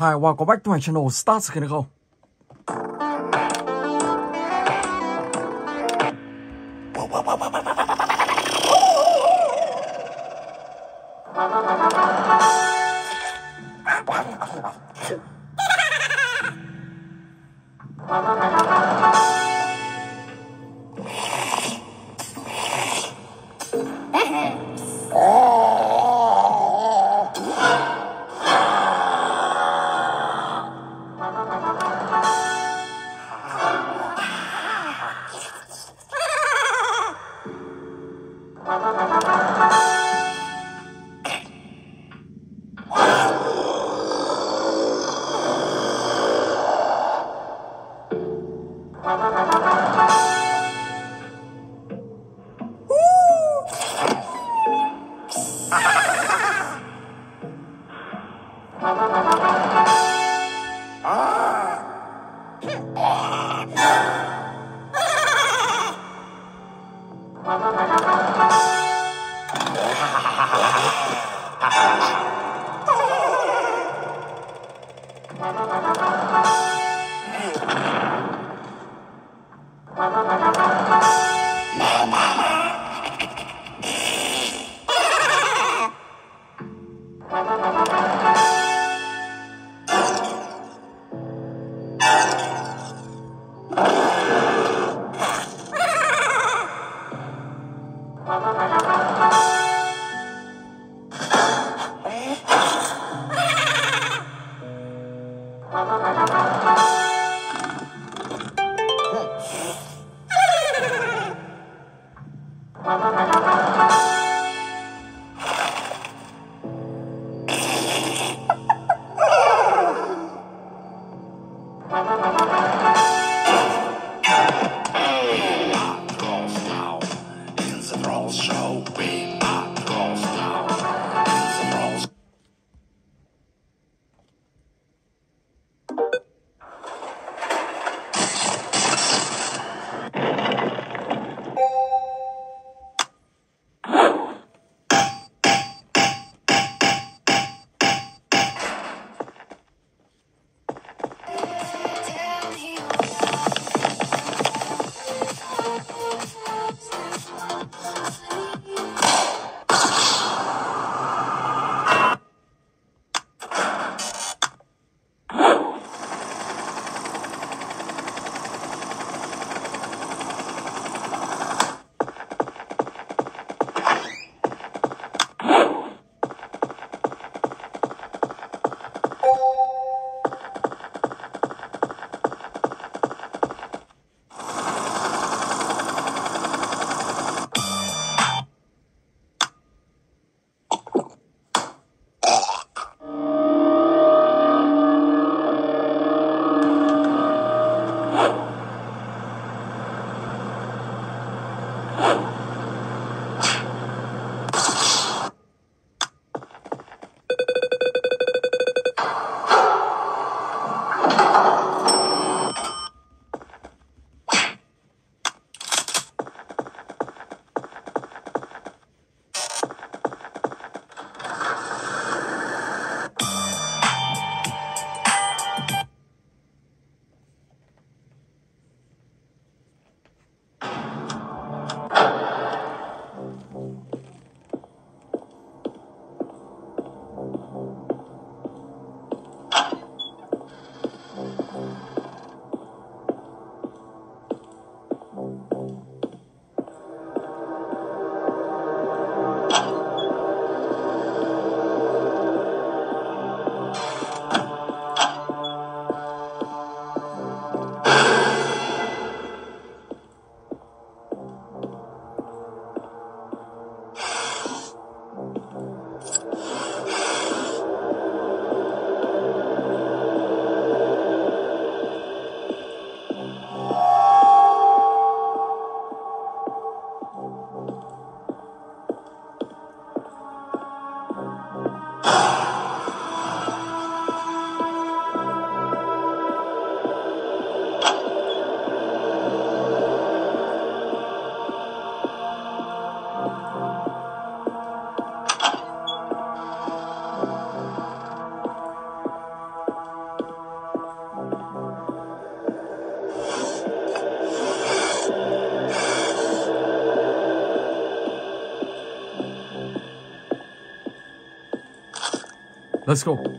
Hi, welcome back to my channel. Start kênh được không? Müzik Ha ha ha! Let's go.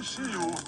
I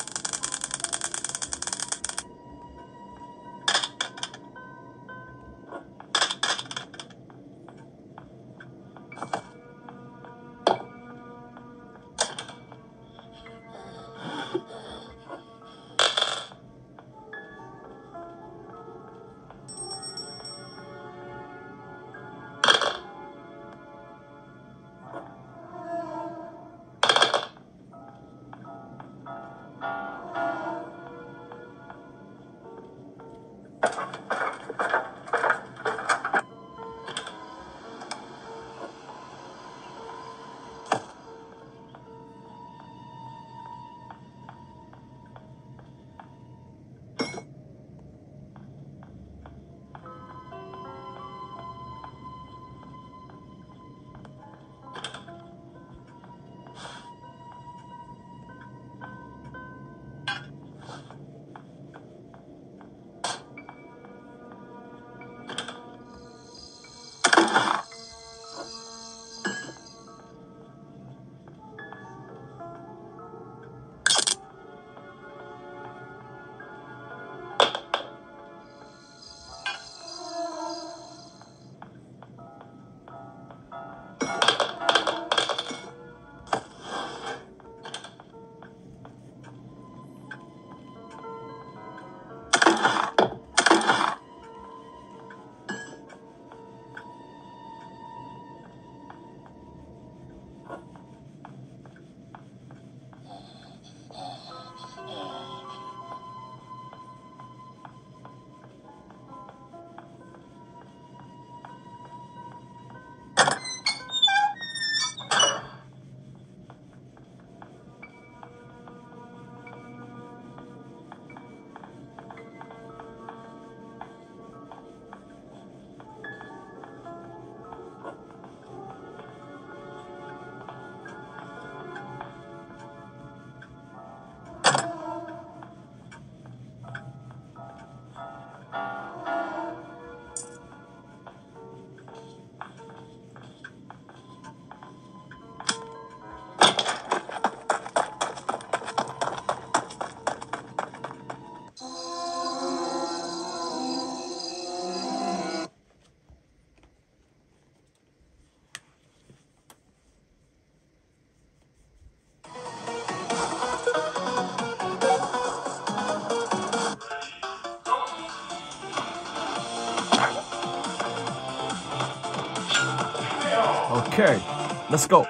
see you. Ok, let's go.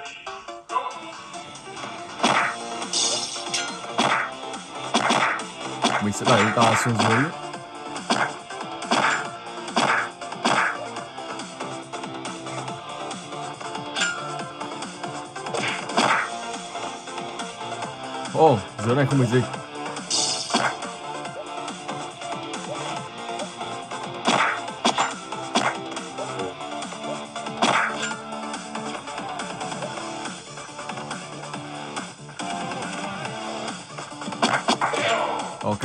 Mình sẽ đẩy ta xuống oh, dưới này không bị. Ok.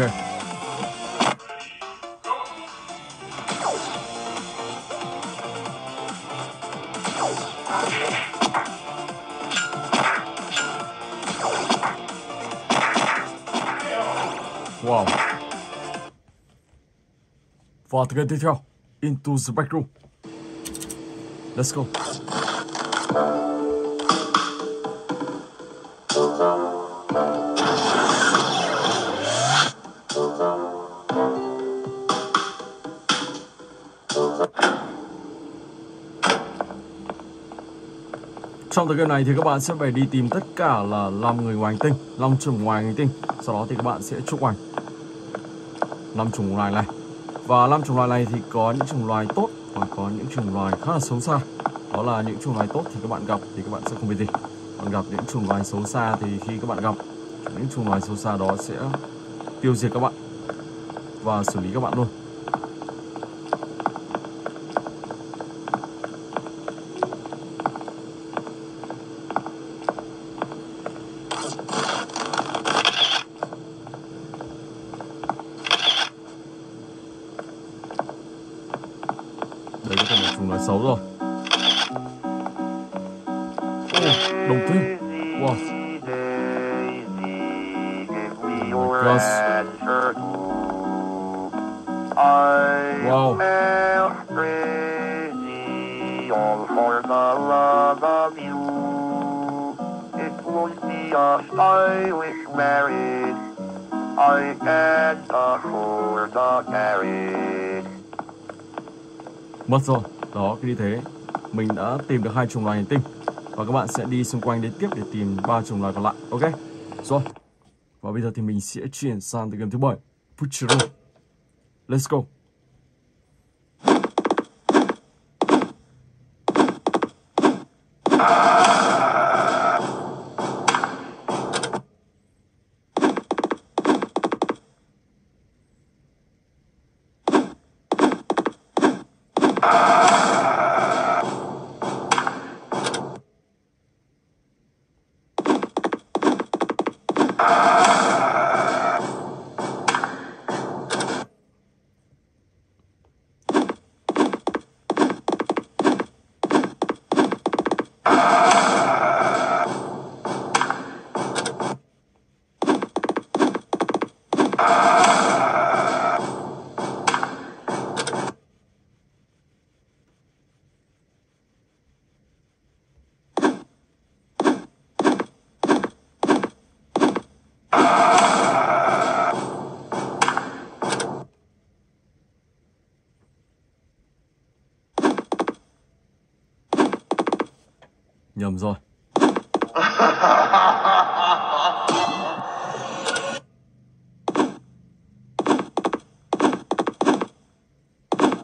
Wow. Và thực Into the Back Room. Let's go. Trong tựa game này thì các bạn sẽ phải đi tìm tất cả là 5 người ngoài hành tinh, 5 chủng ngoài hành tinh. Sau đó thì các bạn sẽ chụp ảnh 5 chủng loài này. Và 5 chủng loài này thì có những chủng loài tốt và có những chủng loài khá là xấu xa. Đó là những chủng loài tốt thì các bạn gặp thì các bạn sẽ không bị gì. Còn gặp những chủng loài xấu xa thì khi các bạn gặp những chủng loài xấu xa đó sẽ tiêu diệt các bạn và xử lý các bạn luôn. Just I wish married. I can't afford to carry. Mất rồi. Đó, cứ đi thế. Mình đã tìm được hai chủng loài hành tinh. Và các bạn sẽ đi xung quanh đến tiếp để tìm ba chủng loài còn lại. Ok? Rồi. Và bây giờ thì mình sẽ chuyển sang từ game thứ bảy. Puchero. Let's go.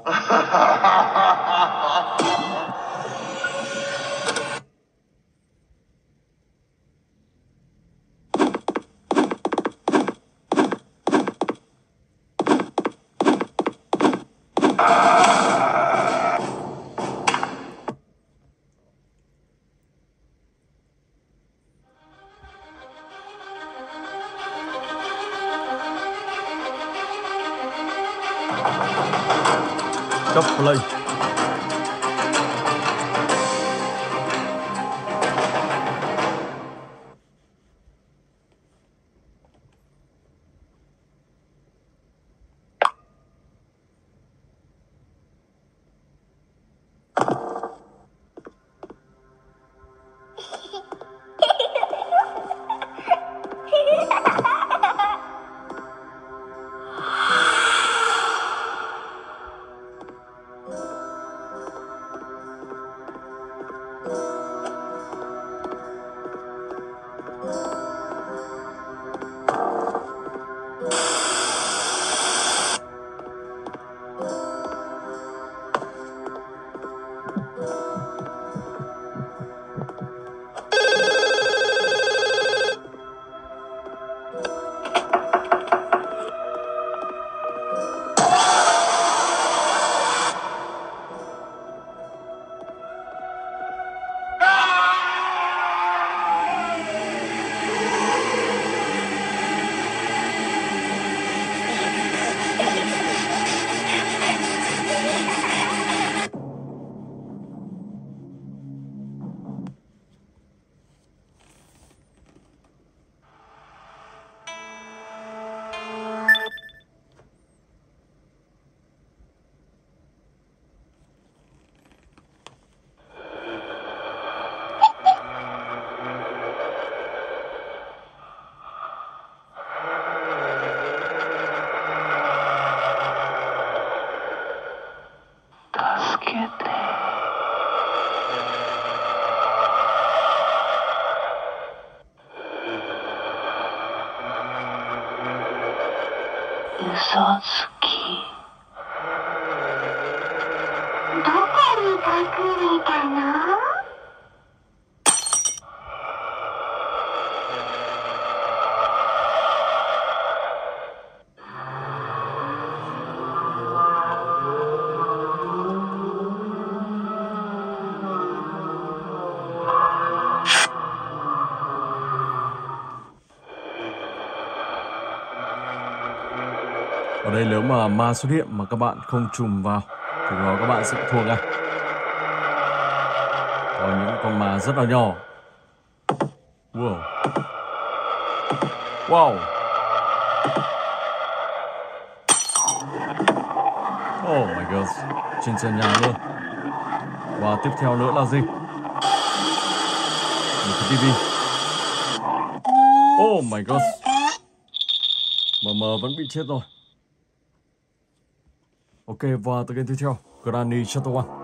Ha ha ha! Ở đây nếu mà ma xuất hiện mà các bạn không trùm vào, thì nó các bạn sẽ thua ngay có mà con ma rất là nhỏ. Wow. Wow. Oh my god trên sân nhà luôn. Và tiếp theo nữa là gì? Một cái tivi. Oh my god mờ mờ vẫn bị chết rồi. Ok, và tựa game tiếp theo. Granny Chapter 1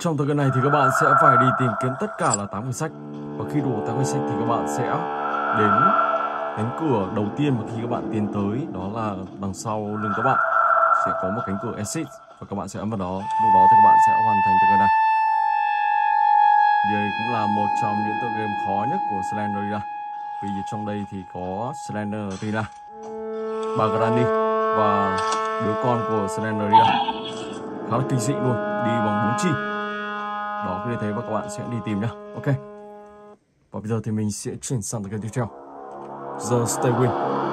Trong thời gian này thì các bạn sẽ phải đi tìm kiếm tất cả là 8 quyển sách. Và khi đủ 8 quyển sách thì các bạn sẽ đến cánh cửa đầu tiên mà khi các bạn tiến tới, Đó là đằng sau lưng các bạn Sẽ có một cánh cửa exit Và các bạn sẽ ấn vào đó. Lúc đó thì các bạn sẽ hoàn thành tựa game này. Đây cũng là một trong những tựa game khó nhất của Slenderina Vì trong đây thì có Slenderina Bagrani và đứa con của Slenderina khá là kinh dị luôn, đi bằng bốn chi đó như thế và các bạn sẽ đi tìm nhá. Ok. Và bây giờ thì mình sẽ chuyển sang tập tiếp theo. The Stay Win.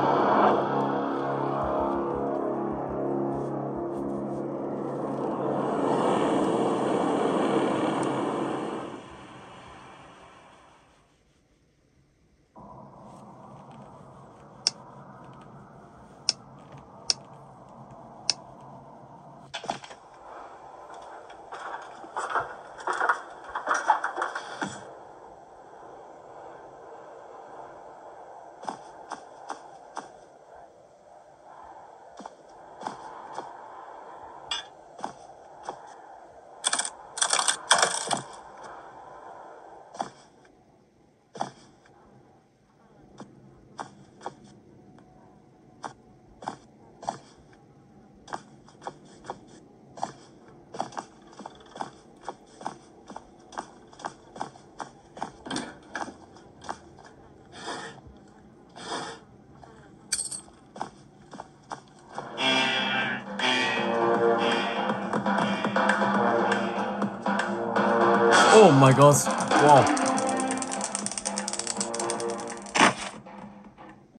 My god. Wow.